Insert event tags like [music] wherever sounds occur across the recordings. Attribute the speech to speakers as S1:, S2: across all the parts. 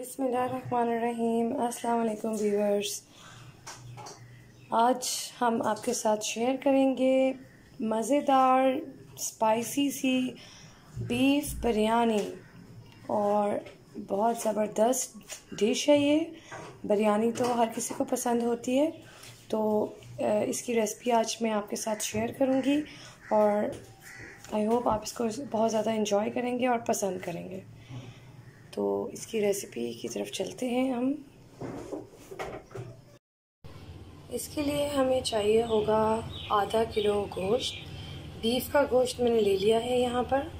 S1: बिसमीम अस्सलाम व्यूअर्स। आज हम आपके साथ शेयर करेंगे मज़ेदार, स्पाइसी सी बीफ बिरयानी। और बहुत ज़बरदस्त डिश है ये। बिरयानी तो हर किसी को पसंद होती है। तो इसकी रेसिपी आज मैं आपके साथ शेयर करूँगी। और आई होप आप इसको बहुत ज़्यादा इंजॉय करेंगे और पसंद करेंगे। तो इसकी रेसिपी की तरफ़ चलते हैं हम। इसके लिए हमें चाहिए होगा आधा किलो गोश्त। बीफ का गोश्त मैंने ले लिया है यहाँ पर।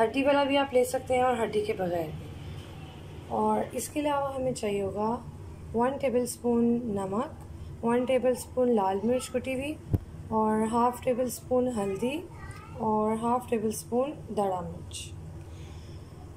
S1: हड्डी वाला भी आप ले सकते हैं और हड्डी के बगैर भी। और इसके अलावा हमें चाहिए होगा वन टेबल स्पून नमक वन टेबल स्पून लाल मिर्च कुटी हुई और हाफ़ टेबल स्पून हल्दी और हाफ़ टेबल स्पून दड़ा मिर्च।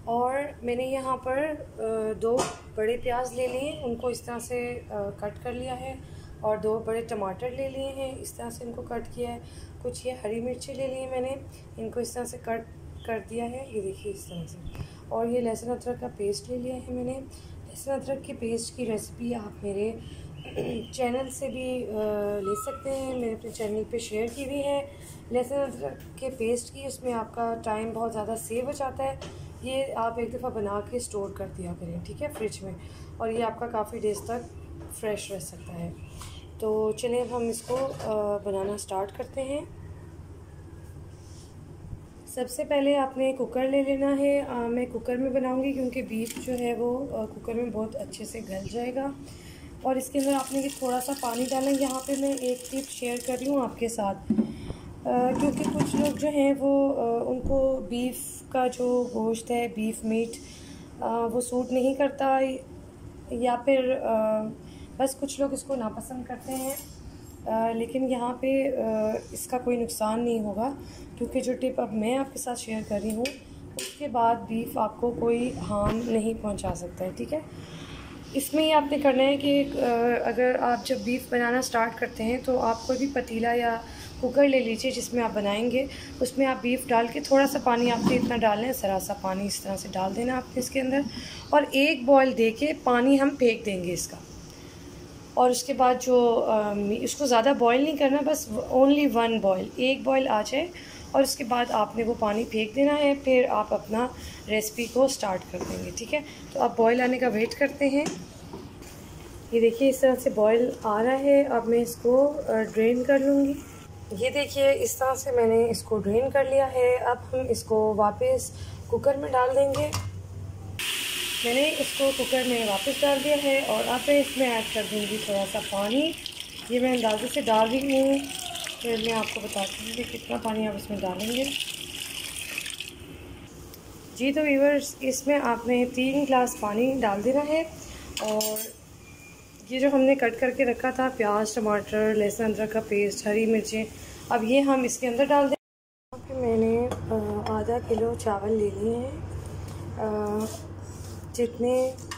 S1: और मैंने यहाँ पर दो बड़े प्याज ले लिए, उनको इस तरह से कट कर लिया है और दो बड़े टमाटर ले लिए हैं, इस तरह से इनको कट किया है। कुछ ये हरी मिर्ची ले ली है मैंने, इनको इस तरह से कट कर दिया है, ये देखिए इस तरह से। और ये लहसुन अदरक का पेस्ट ले लिया है मैंने। लहसुन अदरक के पेस्ट की रेसिपी आप मेरे [clears throat] चैनल से भी ले सकते हैं मैंने अपने चैनल पे शेयर की हुई है। लहसुन अदरक के पेस्ट की, उसमें आपका टाइम बहुत ज़्यादा सेव हो जाता है। ये आप एक दफ़ा बना के स्टोर कर दिया करें ठीक है फ्रिज में। और ये आपका काफ़ी डेज़ तक फ्रेश रह सकता है। तो चलिए हम इसको बनाना स्टार्ट करते हैं। सबसे पहले आपने कुकर ले लेना है। आ, मैं कुकर में बनाऊँगी क्योंकि बीफ जो है वो आ, कुकर में बहुत अच्छे से गल जाएगा। और इसके अंदर आपने थोड़ा सा पानी डालना है यहाँ पे मैं एक टिप शेयर कर रही हूँ आपके साथ। क्योंकि कुछ लोग जो हैं वो उनको बीफ का जो गोश्त है बीफ मीट वो सूट नहीं करता, या फिर बस कुछ लोग इसको नापसंद करते हैं। लेकिन यहाँ पे इसका कोई नुकसान नहीं होगा, क्योंकि जो टिप अब मैं आपके साथ शेयर कर रही हूँ, उसके बाद बीफ आपको कोई हार्म नहीं पहुँचा सकता है, ठीक है? इसमें आपने करना है कि अगर आप जब बीफ बनाना स्टार्ट करते हैं तो आप कोई भी पतीला या कुकर ले लीजिए जिसमें आप बनाएँगे। उसमें आप बीफ डाल के थोड़ा सा पानी आपने इतना डालना है ज़रा सा पानी इस तरह से डाल देना आपने इसके अंदर। और एक बॉयल दे के पानी हम फेंक देंगे इसका। और उसके बाद जो इसको ज़्यादा बॉयल नहीं करना, बस ओनली वन बॉयल एक बॉयल आ जाए। और उसके बाद आपने वो पानी फेंक देना है, फिर आप अपना रेसिपी को स्टार्ट कर देंगे, ठीक है? तो आप बॉयल आने का वेट करते हैं। ये देखिए इस तरह से बॉयल आ रहा है। अब मैं इसको ड्रेन कर लूँगी। ये देखिए, इस तरह से मैंने इसको ड्रेन कर लिया है। अब हम इसको वापस कुकर में डाल देंगे। मैंने इसको कुकर में वापस डाल दिया है और अब मैं इसमें ऐड कर दूँगी थोड़ा सा पानी। ये मैं अंदाजे से डाल रही हूँ। फिर मैं आपको बताती हूँ कि कितना पानी आप इसमें डालेंगे। जी तो वीवर्स इसमें आपने तीन गिलास पानी डाल देना है और ये जो हमने कट करके रखा था, प्याज, टमाटर, लहसुन, अदरक का पेस्ट, हरी मिर्चें, अब ये हम इसके अंदर डाल दें। पे मैंने आधा किलो चावल ले लिए हैं। जितने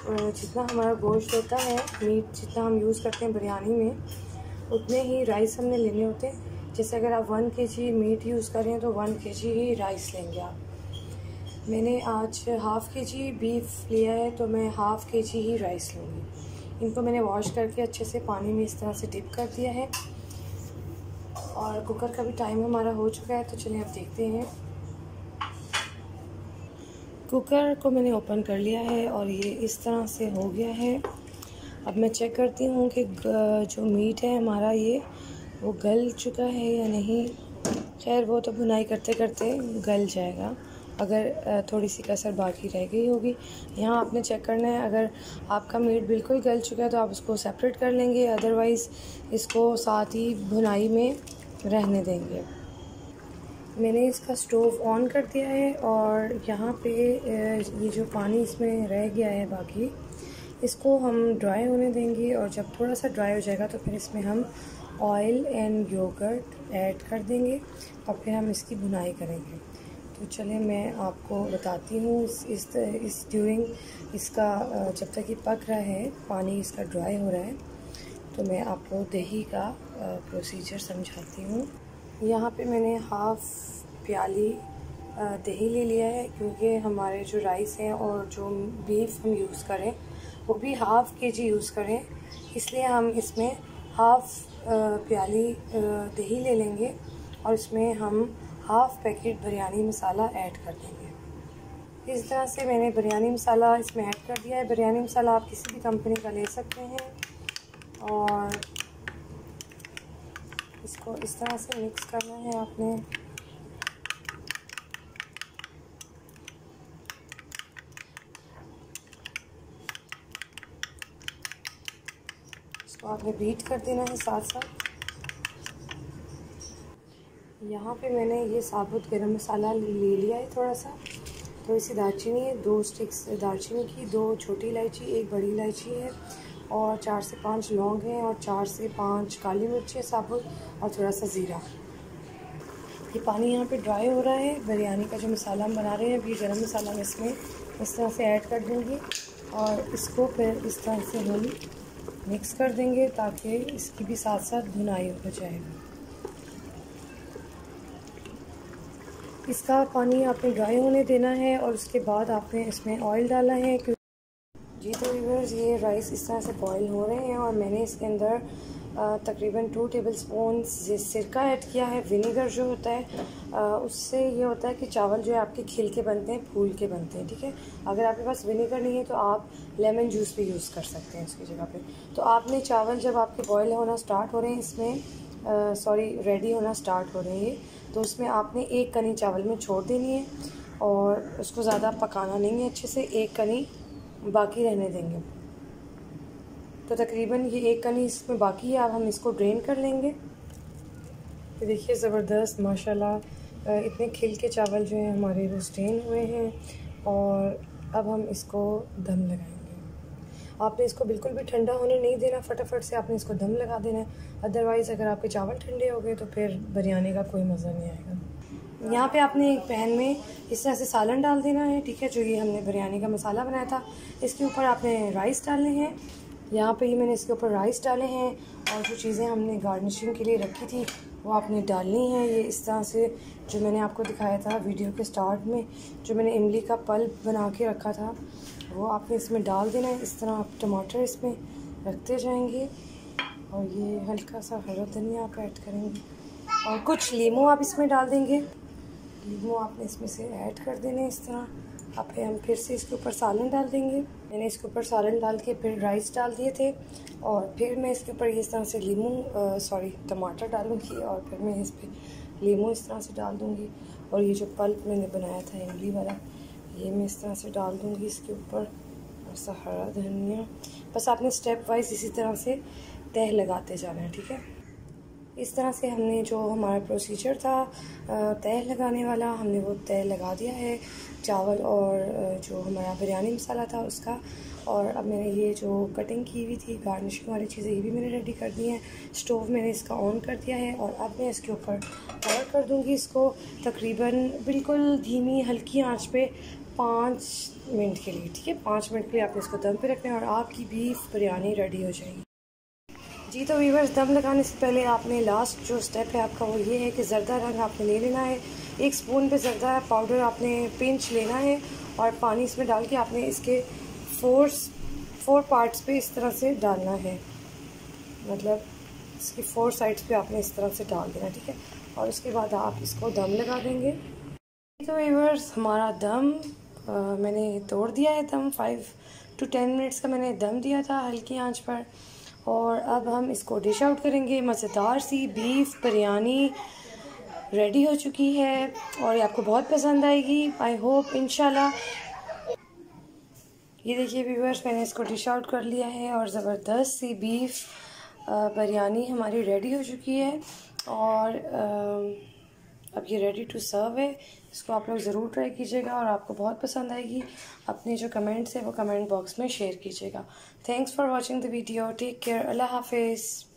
S1: जितना हमारा गोश्त होता है, मीट जितना हम यूज़ करते हैं बिरयानी में, उतने ही राइस हमने लेने होते हैं। जैसे अगर आप वन के जी मीट यूज़ करें तो वन के जी ही राइस लेंगे आप। मैंने आज हाफ़ के जी बीफ लिया है तो मैं हाफ़ के जी ही राइस लूँगी। इनको मैंने वॉश करके अच्छे से पानी में इस तरह से डिप कर दिया है। और कुकर का भी टाइम हमारा हो चुका है तो चलिए अब देखते हैं। कुकर को मैंने ओपन कर लिया है और ये इस तरह से हो गया है। अब मैं चेक करती हूँ कि जो मीट है हमारा ये, वो गल चुका है या नहीं। खैर, वो तो बुनाई करते करते गल जाएगा। अगर थोड़ी सी कसर बाकी रह गई होगी। यहाँ आपने चेक करना है। अगर आपका मीट बिल्कुल गल चुका है तो आप उसको सेपरेट कर लेंगे। अदरवाइज़ इसको साथ ही भुनाई में रहने देंगे। मैंने इसका स्टोव ऑन कर दिया है और यहाँ पे ये जो पानी इसमें रह गया है बाकी, इसको हम ड्राई होने देंगे और जब थोड़ा सा ड्राई हो जाएगा तो फिर इसमें हम ऑयल एंड योगर्ट ऐड कर देंगे और फिर हम इसकी बुनाई करेंगे। तो चलिए मैं आपको बताती हूँ इस इस इस ड्यूरिंग इसका जब तक ये पक रहा है, पानी इसका ड्राई हो रहा है तो मैं आपको दही का प्रोसीजर समझाती हूँ। यहाँ पे मैंने हाफ़ प्याली दही ले लिया है, क्योंकि हमारे जो राइस हैं और जो बीफ हम यूज़ करें, वो भी हाफ़ के जी यूज़ करें। इसलिए हम इसमें हाफ़ प्याली दही ले लेंगे और इसमें हम half packet biryani masala add कर देंगे। इस तरह से मैंने बिरयानी मसाला इसमें ऐड कर दिया है। बिरयानी मसाला आप किसी भी कंपनी का ले सकते हैं और इसको इस तरह से मिक्स करना है आपने। इसको आपने बीट कर देना है साथ साथ यहाँ पे मैंने ये साबुत गरम मसाला ले लिया है थोड़ा सा थोड़ी सी दालचीनी है, दो स्टिक्स दालचीनी की, दो छोटी इलायची, एक बड़ी इलायची है और चार से पाँच लौंग हैं और चार से पाँच काली मिर्च है साबुत और थोड़ा सा ज़ीरा। ये पानी यहाँ पे ड्राई हो रहा है। बिरयानी का जो मसाला हम बना रहे हैं, अभी गरम मसाला मैं इसमें इस तरह से ऐड कर दूँगी और इसको फिर इस तरह से हम मिक्स कर देंगे ताकि इसकी भी साथ साथ धुनाई हो जाएगी। इसका पानी आपने ड्राई होने देना है और उसके बाद आपने इसमें ऑयल डाला है? जी तो व्यूवर्स ये राइस इस तरह से बॉईल हो रहे हैं और मैंने इसके अंदर तकरीबन टू टेबल स्पून सिरका ऐड किया है विनेगर जो होता है आ, उससे ये होता है कि चावल जो है आपके खिल के बनते हैं फूल के बनते हैं ठीक है? अगर आपके पास विनेगर नहीं है तो आप लेमन जूस भी यूज़ कर सकते हैं उसकी जगह पे। तो आपने चावल जब आपके बॉयल होना स्टार्ट हो रहे हैं इसमें सॉरी रेडी होना स्टार्ट हो रहे हैं तो उसमें आपने एक कनी चावल में छोड़ देनी है और उसको ज़्यादा पकाना नहीं है, अच्छे से एक कनी बाकी रहने देंगे। तो तकरीबन ये एक कनी इसमें बाकी है, अब हम इसको ड्रेन कर लेंगे। तो देखिए, ज़बरदस्त, माशाल्लाह इतने खिल के चावल जो हैं हमारे वो स्ट्रेन हुए हैं और अब हम इसको दम लगाएँगे। आपने इसको बिल्कुल भी ठंडा होने नहीं देना, फटाफट से आपने इसको दम लगा देना है। अदरवाइज़ अगर आपके चावल ठंडे हो गए तो फिर बिरयानी का कोई मज़ा नहीं आएगा। यहाँ पे आपने एक पैन में इस तरह से सालन डाल देना है, ठीक है, जो ये हमने बिरयानी का मसाला बनाया था। इसके ऊपर आपने राइस डालने हैं। यहाँ पे ही मैंने इसके ऊपर राइस डाले हैं, और जो चीज़ें हमने गार्निशिंग के लिए रखी थी, वो आपने डालनी है। ये इस तरह से जो मैंने आपको दिखाया था वीडियो के स्टार्ट में, जो मैंने इमली का पल्प बना के रखा था वो आपने इसमें डाल देना है। इस तरह आप टमाटर इसमें रखते जाएँगे। और ये हल्का सा हरा धनिया आप ऐड करेंगे। और कुछ लीमू आप इसमें डाल देंगे। लीमू आपने इसमें से ऐड कर देने इस तरह। आप हम फिर से इसके ऊपर सालन डाल देंगे। मैंने इसके ऊपर सालन डाल के फिर राइस डाल दिए थे। और फिर मैं इसके ऊपर इस तरह से लीमू सॉरी, टमाटर डालूँगी। और फिर मैं इस पर लीमू इस तरह से डाल दूँगी। और ये जो पल्प मैंने बनाया था, इमली वाला ये मैं इस तरह से डाल दूँगी इसके ऊपर और हरा धनिया। बस आपने स्टेप वाइज इसी तरह से तह लगाते जाना है, ठीक है? इस तरह से हमने जो हमारा प्रोसीजर था तह लगाने वाला, हमने वो तह लगा दिया है। चावल और जो हमारा बिरयानी मसाला था उसका। और अब मैंने ये जो कटिंग की हुई थी गार्निशिंग वाली चीज़ें, ये भी मैंने रेडी कर दी हैं। स्टोव मैंने इसका ऑन कर दिया है और अब मैं इसके ऊपर कवर कर दूँगी इसको तकरीबन बिल्कुल धीमी, हल्की आँच पे पाँच मिनट के लिए, ठीक है? पाँच मिनट के लिए आपने इसको दम पे रखना है और आपकी बीफ बिरयानी रेडी हो जाएगी। जी तो वीवर्स दम लगाने से पहले आपने लास्ट जो स्टेप है आपका वो ये है कि ज़रदा रंग आपने ले लेना है। एक स्पून पे ज़रदा पाउडर आपने पिंच लेना है और पानी इसमें डाल के आपने इसके फोर फोर पार्ट्स पे इस तरह से डालना है। मतलब इसकी फोर साइड्स पे आपने इस तरह से डाल देना ठीक है? और उसके बाद आप इसको दम लगा देंगे। तो वीवर्स हमारा दम आ, मैंने तोड़ दिया है दम। फाइव टू टेन मिनट्स का मैंने दम दिया था हल्की आँच पर। और अब हम इसको डिश आउट करेंगे। मज़ेदार सी बीफ बिरयानी रेडी हो चुकी है और ये आपको बहुत पसंद आएगी। आई होप इनशाला ये देखिए व्यूवर्स मैंने इसको डिश आउट कर लिया है और ज़बरदस्त सी बीफ बिरयानी हमारी रेडी हो चुकी है और अब ये रेडी टू सर्व है। इसको आप लोग ज़रूर ट्राई कीजिएगा और आपको बहुत पसंद आएगी। अपने जो कमेंट्स है वो कमेंट बॉक्स में शेयर कीजिएगा। Thanks for watching the video take care अल्लाह हाफिज़।